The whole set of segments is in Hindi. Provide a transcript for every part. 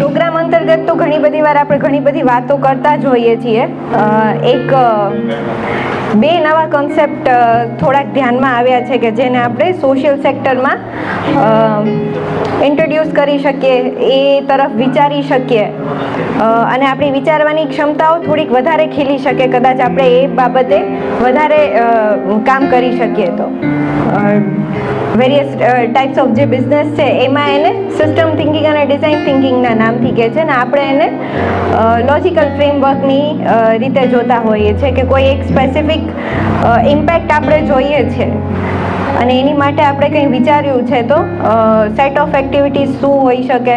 પ્રોગ્રામ અંતર્ગત તો ઘણી બધી વાર આપણે ઘણી બધી વાતો કરતા જ હોઈએ છીએ. એક બે નવા કન્સેપ્ટ થોડાક ધ્યાનમાં આવ્યા છે કે જેને આપણે સોશિયલ સેક્ટરમાં ઇન્ટ્રોડ્યુસ કરી શકીએ, એ તરફ વિચારી શકીએ. અને આપણી વિચારવાની ક્ષમતાઓ થોડીક વધારે ખીલી શકે, કદાચ આપણે એ બાબતે વધારે કામ કરી શકીએ તો. વેરિયસ ટાઈપ્સ ઓફ જે બિઝનેસ છે, એમાં એને સિસ્ટમ થિંકિંગ અને ડિઝાઇન થિંકિંગના નામથી કહે છે ને આપણે એને લોજિકલ ફ્રેમવર્કની રીતે જોતા હોઈએ છીએ કે કોઈ એક સ્પેસિફિક ઇમ્પેક્ટ આપણે જોઈએ છે. અને એની માટે આપણે કંઈ વિચાર્યું છે તો સેટ ઓફ એક્ટિવિટીઝ શું હોઈ શકે?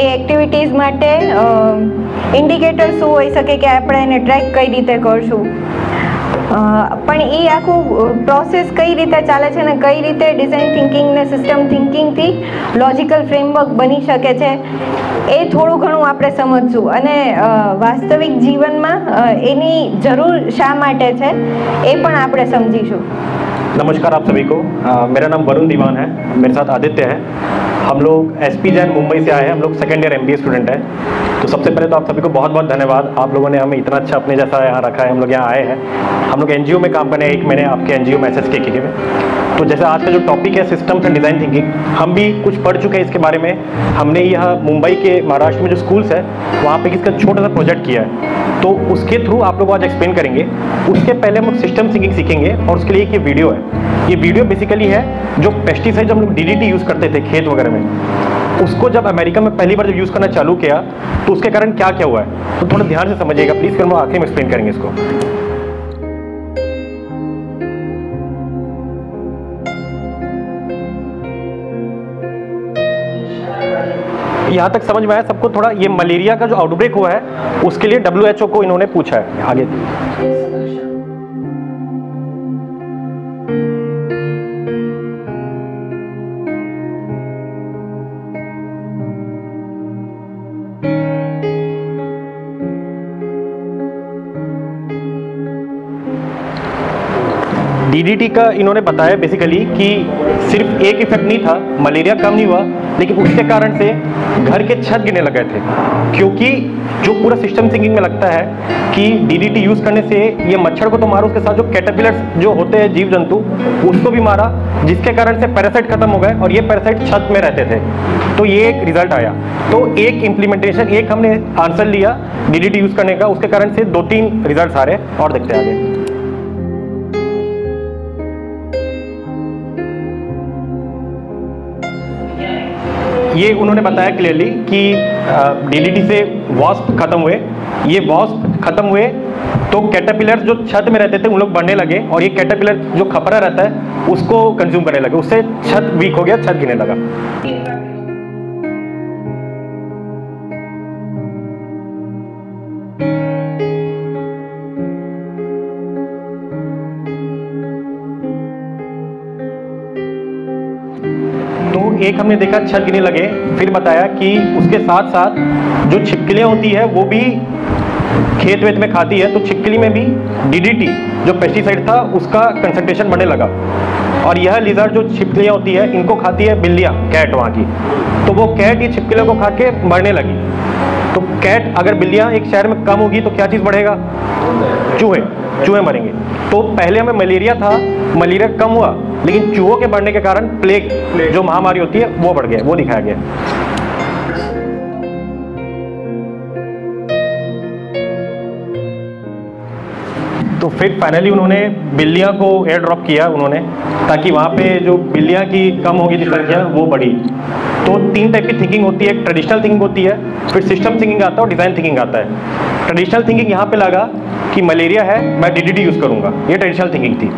એ એક્ટિવિટીઝ માટે ઇન્ડિકેટર શું હોઈ શકે કે આપણે એને ટ્રેક કઈ રીતે કરશું? પણ એ આખું પ્રોસેસ કઈ રીતે ચાલે છે ને કઈ રીતે ડિઝાઇન થિંકિંગ ને સિસ્ટમ થિંકિંગથી લોજિકલ ફ્રેમવર્ક બની શકે છે, એ થોડું ઘણું આપણે સમજશું. અને વાસ્તવિક જીવનમાં એની જરૂર શા માટે છે, એ પણ આપણે સમજીશું. નમસ્કાર આપ સભી કો મેરા નામ વરુણ દીવાન હૈ. મેરે સાથ આદિત્ય હૈ. हम लोग एस पी जैन मुंबई से आए हैं। हम लोग सेकेंड ईयर एमबीए स्टूडेंट हैं। तो सबसे पहले तो आप सभी को बहुत बहुत धन्यवाद। आप लोगों ने हमें इतना अच्छा अपने जैसा यहाँ रखा है। हम लोग यहाँ आए हैं। हम लोग एनजीओ में काम करने एक महीने आपके एन जी ओ मैसेज के किए तो जैसे आज का जो टॉपिक है सिस्टम्स एंड डिज़ाइन थिंकिंग हम भी कुछ पढ़ चुके हैं इसके बारे में। हमने यह मुंबई के महाराष्ट्र में जो स्कूल्स है, वहाँ पे इसका छोटा सा प्रोजेक्ट किया है। तो उसके थ्रू आप लोग आज एक्सप्लेन करेंगे। उसके पहले हम सिस्टम थिंकिंग सीखेंगे और उसके लिए एक ये वीडियो है। ये वीडियो बेसिकली है जो पेस्टिसाइड हम लोग डीडीटी यूज़ करते थे खेत वगैरह में। उसको जब अमेरिका में पहली बार जब यूज़ करना चालू किया तो उसके कारण क्या क्या हुआ है? तो थोड़ा ध्यान से समझिएगा प्लीज़ फिर हम आखिर में एक्सप्लेन करेंगे इसको। यहाँ तक समझ में आया, सबको थोड़ा ये मलेरिया का जो आउटब्रेक हुआ है, उसके लिए डब्ल्यूएचओ को इन्होंने पूछा है। आगे। डीडीटी का इन्होंने बताया बेसिकली कि सिर्फ़ एक इफ़ेक्ट नहीं था, मलेरिया कम नहीं हुआ लेकिन उसके कारण से घर के छत गिरने लगे थे। क्योंकि जो पूरा सिस्टम थिंकिंग में लगता है कि डीडीटी यूज़ करने से ये मच्छर को तो मारो, उसके साथ जो कैटरपिलर्स जो होते हैं जीव जंतु उसको भी मारा, जिसके कारण से पैरासाइट खत्म हो गए और ये पैरासाइट छत में रहते थे। तो ये एक रिज़ल्ट आया। तो एक इम्प्लीमेंटेशन एक हमने आंसर लिया डीडीटी यूज़ करने का। उसके कारण से दो तीन रिज़ल्ट आ रहे और देखते आगे। ये उन्होंने बताया क्लियरली कि डीडीटी से वॉस्प खत्म हुए। ये वॉस्प खत्म हुए तो कैटापिलर जो छत में रहते थे, उन लोग बढ़ने लगे और ये कैटापिलर जो खपरा रहता है, उसको कंज्यूम करने लगे। उससे छत वीक हो गया, छत गिरने लगा। एक हमने देखा गिरने लगे, फिर बताया कि उसके साथ साथ जो छिपकलियाँ होती है, वो भी खेत वेत में खाती है तो छिपकली में भी डीडीटी जो पेस्टिसाइड था, उसका कंसंट्रेशन बढ़ने लगा। और यह लिजर जो छिपकलियाँ होती है, इनको खाती है बिल्लियाँ कैट वहाँ की। तो वो कैट ये छिपकलियों को खा के मरने लगी। तो कैट अगर बिल्लियाँ एक शहर में कम होगी तो क्या चीज़ बढ़ेगा? चूहे। चूहे मरेंगे। तो पहले हमें मलेरिया था मलेरिया कम हुआ लेकिन चूहों के बढ़ने के कारण प्लेग जो महामारी होती है वो बढ़ गया वो दिखाया गया। तो फिर फाइनली उन्होंने बिल्लियाँ को एयर ड्रॉप किया उन्होंने ताकि वहाँ पे जो बिल्लियाँ की कम होगी की संख्या वो बढ़ी। तो तीन टाइप की थिंकिंग होती है ट्रेडिशनल थिंकिंग होती है, फिर सिस्टम थिंकिंग आता है और डिज़ाइन थिंकिंग आता है। ट्रेडिशनल थिंकिंग यहाँ पे लगा कि मलेरिया है, मैं डीडीटी यूज़ करूँगा। ये ट्रेडिशनल थिंकिंग थी।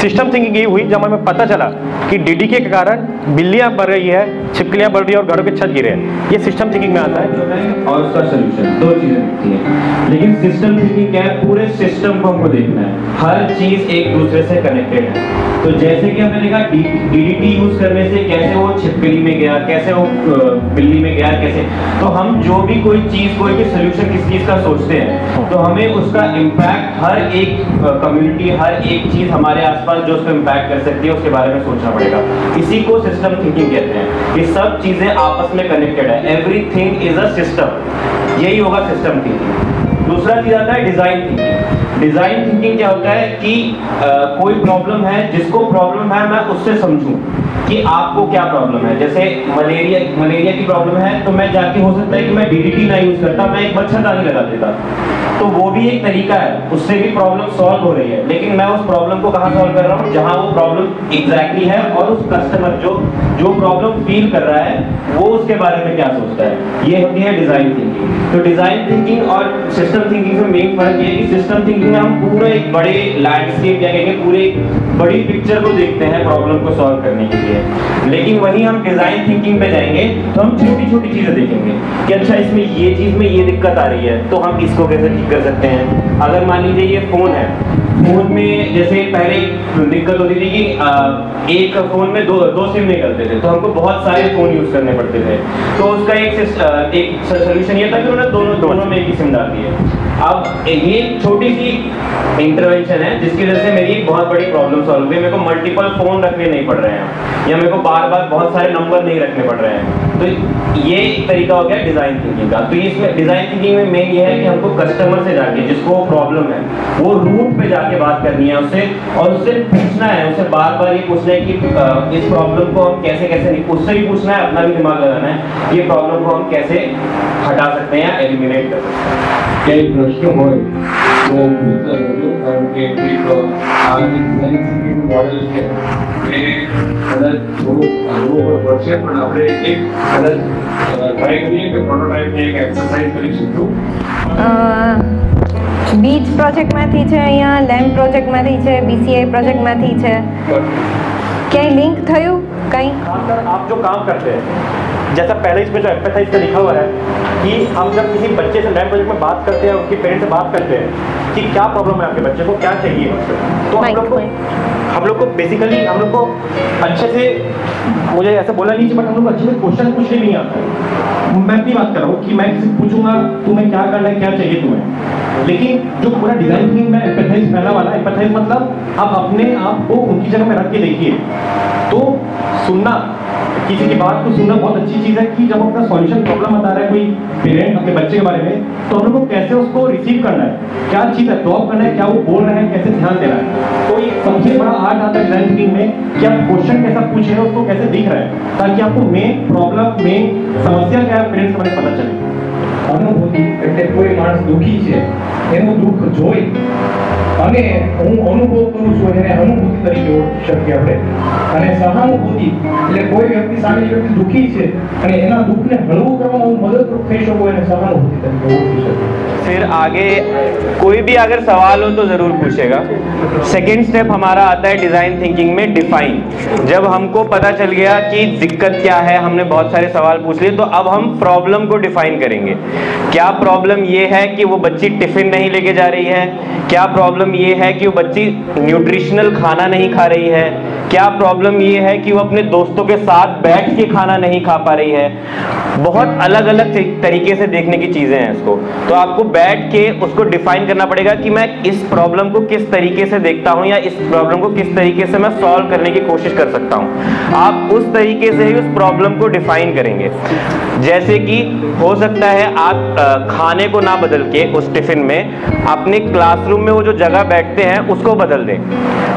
सिस्टम थिंकिंग ये हुई, जब हमें पता चला कि डीडीके के कारण बिल्लियाँ बढ़ रही है, छिपकलियाँ बढ़ रही है और घरों के छत गिरे हैं। ये सिस्टम थिंकिंग में आता है। और उसका सोल्यूशन दो चीज़ें दिखती है। लेकिन सिस्टम थिंकिंग क्या है? पूरे सिस्टम को हमको देखना है। हर चीज़ एक दूसरे से कनेक्टेड है। तो जैसे कि हमने देखा डीडीटी यूज़ करने से कैसे वो छिपकली में गया, कैसे वो बिल्ली में गया, कैसे? तो हम जो भी कोई चीज़, कोई भी सोल्यूशन किस चीज़ का सोचते हैं तो हमें उसका इम्पैक्ट हर एक कम्युनिटी हर एक चीज़ हमारे आसपास जो उसको इम्पैक्ट कर सकती है, उसके बारे में सोचना पड़ेगा। इसी को सिस्टम थिंकिंग कहते हैं ये सब चीज़ें आपस में कनेक्टेड है। एवरीथिंग इज़ अ सिस्टम यही होगा सिस्टम थिंकिंग दूसरा चीज़ आता है डिज़ाइन थिंकिंग डिज़ाइन थिंकिंग क्या होता है कि आ, कोई प्रॉब्लम है जिसको प्रॉब्लम है मैं उससे समझूं कि आपको क्या प्रॉब्लम है। जैसे मलेरिया मलेरिया की प्रॉब्लम है तो मैं जाके हो सकता है कि मैं डीडीटी ना यूज़ करता मैं एक मच्छरदानी लगा देता। तो वो भी एक तरीका है उससे भी प्रॉब्लम सॉल्व हो रही है। लेकिन मैं उस प्रॉब्लम को कहाँ सॉल्व कर रहा हूँ? जहाँ वो प्रॉब्लम एग्जैक्टली है और उस कस्टमर जो जो प्रॉब्लम फील कर रहा है वो उसके बारे में क्या सोचता है। ये होती है डिज़ाइन थिंकिंग तो डिज़ाइन थिंकिंग और सिस्टम थिंकिंग में मेन फ़र्क ये है कि सिस्टम थिंकिंग में हम पूरे एक बड़े लैंडस्केप या कहेंगे पूरे बड़ी पिक्चर को देखते हैं प्रॉब्लम को सॉल्व करने के लिए। लेकिन वही हम डिज़ाइन थिंकिंग पे जाएँगे तो हम छोटी छोटी चीज़ें देखेंगे कि अच्छा इसमें ये चीज़ में ये दिक्कत आ रही है तो हम इसको कैसे ठीक कर सकते हैं? अगर मान लीजिए ये फ़ोन है फ़ोन में जैसे पहले दिक्कत होती थी कि एक फ़ोन में दो दो सिम निकलते थे तो हमको बहुत सारे फ़ोन यूज़ करने पड़ते थे। तो उसका एक एक सोल्यूशन ये था कि उन्होंने दोनों दोनों में एक ही सिम डाल दी अब ये छोटी सी इंटरवेंशन है, जिसकी वजह से मेरी एक बहुत बड़ी प्रॉब्लम सॉल्व हुई। मेरे को मल्टीपल फ़ोन रखने नहीं पड़ रहे हैं, या मेरे को बार बार बहुत सारे नंबर नहीं रखने पड़ रहे हैं। तो ये तरीका हो गया डिज़ाइन थिंकिंग का। तो इसमें डिज़ाइन थिंकिंग में मेन ये है कि हमको कस्टमर से जाके जिसको प्रॉब्लम है, वो रूट पे जाके बात करनी है उससे और उससे पूछना है उससे बार बार ये पूछना है कि इस प्रॉब्लम को हम कैसे कैसे उससे भी पूछना है अपना भी दिमाग लगाना है ये प्रॉब्लम को हम कैसे हटा सकते हैं या एलिमिनेट कर सकते हैं ક્યાંય પ્રશ્ન હોય તો વિચારજો કારણ કે એક આ જે ડિઝાઇન થિંકિંગ મોડેલ છે એ કદાચ થોડું અનુભવ પર પડશે પણ આપણે એક કદાચ ટ્રાય કરીએ કે પ્રોટોટાઇપની એક એક્સરસાઇઝ કરી શકીશું બીજ પ્રોજેક્ટમાંથી છે અહીંયા લેમ્પ પ્રોજેક્ટમાંથી છે બીસીઆઈ પ્રોજેક્ટમાંથી છે ક્યાંય લિંક થયું કંઈ आप जो काम करते हैं जैसा पहले इसमें जो एम्पेथाइज का लिखा हुआ है कि हम जब किसी बच्चे से नए प्रोजेक्ट में बात करते हैं उनके पेरेंट्स से बात करते हैं कि क्या प्रॉब्लम है आपके बच्चे को क्या चाहिए तो हम लोग को हम लोग को बेसिकली हम लोग को अच्छे से मुझे ऐसा बोला नहीं चाहिए बट हम लोग को अच्छे से क्वेश्चन पूछने नहीं आता है मैं अपनी बात कर रहा हूँ कि मैं किसी पूछूंगा तुम्हें क्या करना है क्या चाहिए तुम्हें लेकिन जो पूरा डिज़ाइन थिंग में एम्पेथाइज पहला वाला एम्पेथाइज मतलब आप अपने आप को उनकी जगह में रख के देखिए। तो सुनना, किसी की बात को सुनना बहुत अच्छी चीज़ है कि जब अपना सॉल्यूशन प्रॉब्लम बता रहा है कोई पेरेंट अपने बच्चे के बारे में तो हम लोग को कैसे उसको रिसीव करना है? क्या चीज़ है ड्रॉप करना है? क्या वो बोल रहे हैं? कैसे ध्यान देना है? तो ये सबसे बड़ा आर्ट आता है डिज़ाइन थिंकिंग में कि आप क्वेश्चन कैसा पूछ रहे हैं, उसको कैसे दिख रहा है? ताकि आपको मेन प्रॉब्लम मेन समस्या क्या है पेरेंट्स को पता चले। અનુભૂતિ એટલે કોઈ માણસ દુઃખી છે એનું દુઃખ જોઈ અને હું અનુભવ કરું છું એને અનુભૂતિ તરીકે ઓળખી શકીએ આપણે અને સહાનુભૂતિ એટલે કોઈ વ્યક્તિ સામેની વ્યક્તિ દુઃખી છે અને એના દુઃખને હળવું કરવામાં હું મદદરૂપ થઈ શકું એને સહાનુભૂતિ તરીકે ઓળખી શકું फिर आगे कोई भी अगर सवाल हो तो ज़रूर पूछेगा सेकेंड स्टेप हमारा आता है डिज़ाइन थिंकिंग में डिफाइन जब हमको पता चल गया कि दिक्कत क्या है हमने बहुत सारे सवाल पूछ लिए तो अब हम प्रॉब्लम को डिफाइन करेंगे क्या प्रॉब्लम ये है कि वो बच्ची टिफिन नहीं लेके जा रही है क्या प्रॉब्लम ये है कि वो बच्ची न्यूट्रिशनल खाना नहीं खा रही है। क्या प्रॉब्लम ये है कि वो अपने दोस्तों के साथ बैठ के खाना नहीं खा पा रही है? बहुत अलग अलग तरीके से देखने की चीज़ें हैं इसको। तो आपको बैठ के उसको डिफाइन करना पड़ेगा कि मैं इस प्रॉब्लम को किस तरीके से देखता हूँ या इस प्रॉब्लम को किस तरीके से मैं सॉल्व करने की कोशिश कर सकता हूँ। आप उस तरीके से ही उस प्रॉब्लम को डिफाइन करेंगे। जैसे कि हो सकता है आप खाने को ना बदल के उस टिफ़िन में अपने क्लासरूम में वो जो जगह बैठते हैं उसको बदल दें।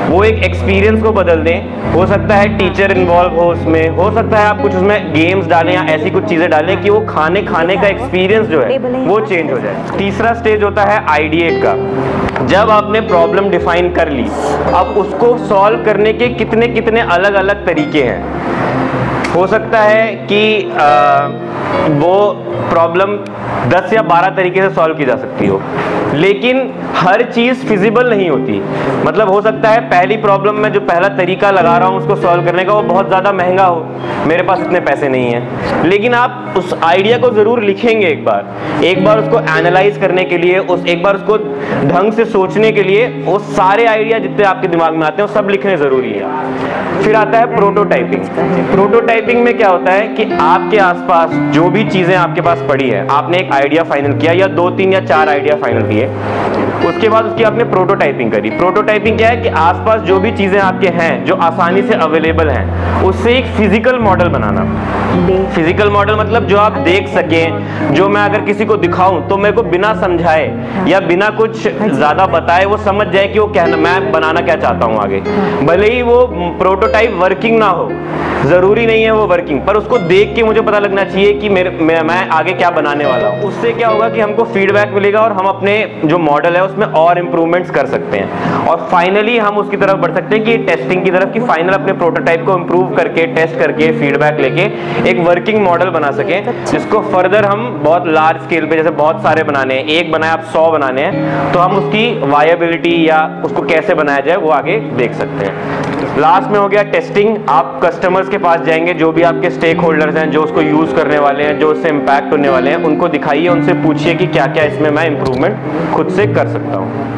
वो एक एक्सपीरियंस को बदल दें। हो सकता है टीचर इन्वॉल्व हो उसमें हो सकता है आप कुछ उसमें गेम्स डालें या ऐसी कुछ चीज़ें डालें कि वो खाने खाने का एक्सपीरियंस जो है वो चेंज हो जाए। तीसरा स्टेज होता है आइडिएट का। जब आपने प्रॉब्लम डिफाइन कर ली अब उसको सॉल्व करने के कितने कितने अलग अलग तरीके हैं। हो सकता है कि आ, वो प्रॉब्लम 10 या 12 तरीके से सॉल्व की जा सकती हो। लेकिन हर चीज़ फिजिबल नहीं होती। मतलब हो सकता है पहली प्रॉब्लम में जो पहला तरीका लगा रहा हूँ उसको सॉल्व करने का वो बहुत ज़्यादा महँगा हो। मेरे पास इतने पैसे नहीं हैं। लेकिन आप उस आइडिया को ज़रूर लिखेंगे एक बार। एक बार उसको एनालाइज करने के लिए, उस एक बार उसको ढंग से सोचने के लिए, वो सारे आइडिया जितने आपके दिमाग में आते हैं सब लिखने ज़रूरी है। फिर आता है प्रोटोटाइपिंग प्रोटोटाइपिंग में क्या होता है कि आपके आसपास जो भी चीज़ें आपके पास पड़ी है, आपने एक आइडिया फाइनल किया या दो, तीन या चार आइडिया फाइनल किए उसके बाद उसकी आपने प्रोटोटाइपिंग करी। प्रोटोटाइपिंग क्या है कि आसपास जो भी चीज़ें आपके हैं जो आसानी से अवेलेबल हैं उससे एक फ़िज़िकल मॉडल बनाना। फ़िज़िकल मॉडल मतलब जो आप देख सकें जो मैं अगर किसी को दिखाऊँ तो मेरे को बिना समझाए या बिना कुछ ज़्यादा बताए वो समझ जाए कि वो कहना मैं बनाना क्या चाहता हूँ आगे। भले ही वो प्रोटोटाइप वर्किंग ना हो ज़रूरी नहीं है वो वर्किंग पर उसको देख के मुझे पता लगना चाहिए कि मेरे मैं, मैं आगे क्या बनाने वाला हूँ। उससे क्या होगा कि हमको फीडबैक मिलेगा और हम अपने जो मॉडल है उसमें और इंप्रूवमेंट्स कर सकते हैं। और फाइनली हम उसकी तरफ़ बढ़ सकते हैं कि टेस्टिंग की तरफ़ कि फाइनल अपने प्रोटोटाइप को इंप्रूव करके टेस्ट करके फीडबैक लेके एक वर्किंग मॉडल बना सके, जिसको फर्दर हम बहुत लार्ज स्केल पे जैसे बहुत सारे बनाने हैं। एक बनाए, आप सौ बनाने हैं तो हम उसकी वायबिलिटी या उसको कैसे बनाया जाए वो आगे देख सकते हैं। लास्ट में हो गया टेस्टिंग आप कस्टमर्स के पास जाएंगे जो भी आपके स्टेक होल्डर्स हैं जो उसको यूज करने वाले हैं जो उससे इम्पैक्ट होने वाले हैं उनको दिखाइए उनसे पूछिए कि क्या क्या इसमें मैं इंप्रूवमेंट खुद से कर सकता हूँ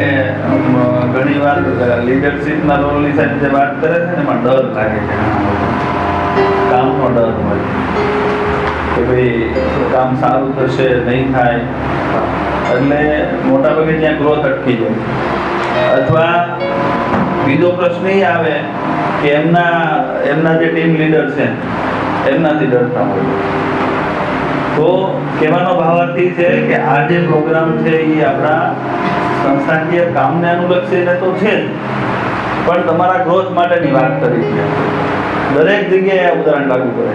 એ, અમ, ઘણી વાર લીડરશીપના રોલની સાથે જે વાત કરે છે ને એમાં ડર લાગે છે ઘણા ડર હોય. કે ભાઈ કામ સારું થશે, નહીં થાય. એટલે મોટાભાગે ત્યાં ગ્રોથ અટકી જાય. અથવા બીજો પ્રશ્ન એ આવે કે એમના એમના જે ટીમ લીડર છે, એમનાથી ડરતા હોય. તો કહેવાનો ભાવાર્થ એ છે કે આ જે પ્રોગ્રામ છે એ આપણા સંસ્થાકીય કામને અનુલક્ષીને તો છે જ. પણ તમારા ગ્રોથ માટેની વાત કરી છે. દરેક જગ્યાએ આ ઉદાહરણ લાગુ પડે.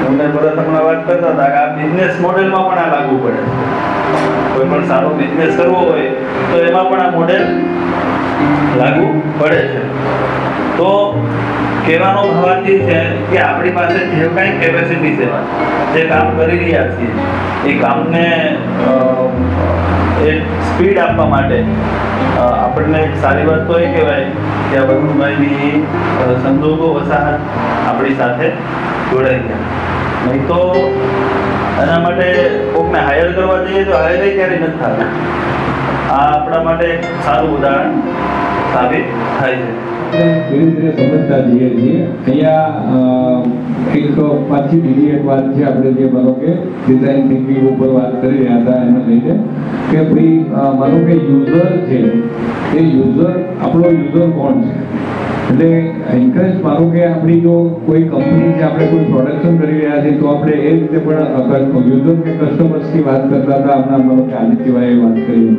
હું ને ભરત હમણાં વાત કરતા હતા કે આ બિઝનેસ મોડેલમાં પણ આ લાગુ પડે. કોઈ પણ સારો બિઝનેસ કરવો હોય, તો એમાં પણ આ મોડેલ લાગુ પડે છે. તો કહેવાનો ભાવાર્થ એ છે કે આપણી પાસે જે કાંઈ કેપેસિટી છે, જે કામ કરી રહ્યા છીએ, એ કામને એક સ્પીડ આપવા માટે આપણને એક સારી વાત તો એ કહેવાય કે આ સંજોગો વસાહત આપણી સાથે જોડાઈ ગયા. નહીં તો એના માટે કોકને હાયર કરવા જઈએ તો હાયર ક્યારેય નથી થતું. આ આપણા માટે સારું ઉદાહરણ સાબિત થાય છે. ધીરે ધીરે સમજતા છીએ. અહીંયા એક પાછી બીજી એક વાત છે આપણે જે માનો કે ડિઝાઇન થિંકિંગ ઉપર વાત કરી રહ્યા હતા એને લઈને કે ભાઈ માનો કે યુઝર છે એ યુઝર આપણો યુઝર કોણ છે એટલે એન્કરેજ માનો કે આપણી જો કોઈ કંપની છે આપણે કોઈ પ્રોડક્શન કરી રહ્યા છીએ તો આપણે એ રીતે પણ યુઝર કે કસ્ટમર્સની વાત કરતા હતા હમણાં માનો કે આદિત્યભાઈએ વાત કરી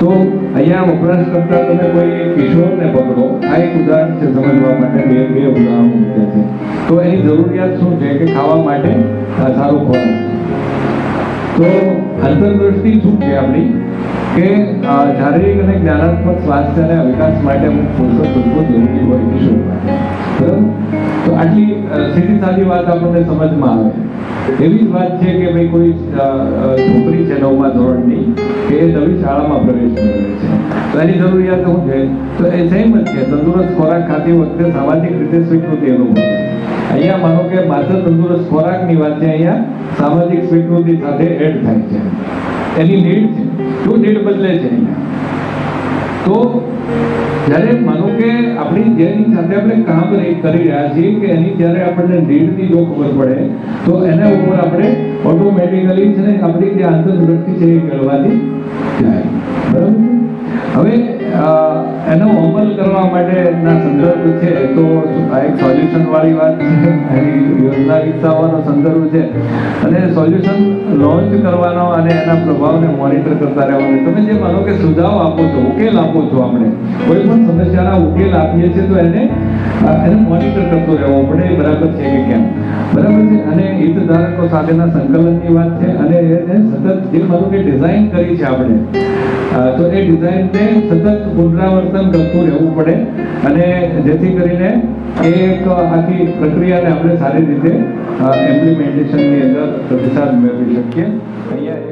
તો અહીંયા વપરાશકર્તા તમે કોઈ એક કિશોરને પકડો આ એક ઉદાહરણ છે સમજવા માટે બે બે ઉદાહરણો મૂક્યા છે તો એની જરૂરિયાત શું છે કે ખાવા માટે અ, સારો ખોરાક તો અંતરદ્રષ્ટિ શું છે આપણી કે અ, શારીરિક અને જ્ઞાનાત્મક સ્વાસ્થ્ય અને વિકાસ માટે અમુક પોષક તત્વો જરૂરી હોય કિશોર માટે બરાબર તો આટલી અ, સીધી સાદી વાત આપણને સમજમાં આવે એવી જ વાત છે કે ભાઈ કોઈ અ, અ, છોકરી છે નવમા ધોરણની કે એ નવી શાળામાં પ્રવેશ મેળવે છે તો એની જરૂરિયાત શું છે તો એ સેમ જ છે તંદુરસ્ત ખોરાક ખાતી વખતે સામાજિક રીતે સ્વીકૃતિ અનુભવે અહીંયા માનો કે માત્ર તંદુરસ્ત ખોરાકની વાત છે અહીંયા સામાજિક સ્વીકૃતિ સાથે એડ થાય છે એની નીડ છે શું નીડ બદલે છે અહીંયા તો જ્યારે માનો કે આપણી જેની સાથે આપણે કામ કરી કરી રહ્યા છીએ કે એની જ્યારે આપણને નીડની જો ખબર પડે તો એના ઉપર આપણે ઓટોમેટિકલી છે ને આપણી જે આંતરદૃષ્ટિ છે એ મેળવવાની જાય બરાબર છે? હવે અ, એનો અમલ કરવા માટેના સંદર્ભ છે. તો આ એક સોલ્યુશન વાળી વાત છે. એની યોજના વિકસાવવાનો સંદર્ભ છે. અને સોલ્યુશન લોન્ચ કરવાનો અને એના પ્રભાવને મોનિટર કરતા રહેવાનું. તમે જે માનો કે સુઝાવ આપો છો, ઉકેલ આપો છો આપણે, કોઈ પણ સમસ્યાના ઉકેલ આપીએ છીએ, તો એને એને મોનિટર કરતો રહેવો પડે. એ બરાબર છે કે કેમ? બરાબર છે? અને હિતધારકો સાથેના સંકલનની વાત છે. અને એને સતત જે માનો કે ડિઝાઇન કરી છે આપણે તો એ ડિઝાઇનને એને સતત પુનરાવર્તન કરતું રહેવું પડે અને જેથી કરીને એ એક આખી પ્રક્રિયાને આપણે સારી રીતે ઇમ્પ્લિમેન્ટેશનની અંદર પ્રતિસાદ મેળવી શકીએ. અહીંયા